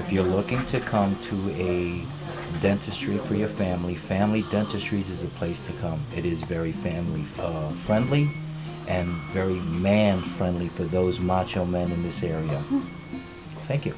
If you're looking to come to a dentistry for your family, Family Dentistries is a place to come. It is very family uh, friendly and very man friendly for those macho men in this area. Hmm. Thank you.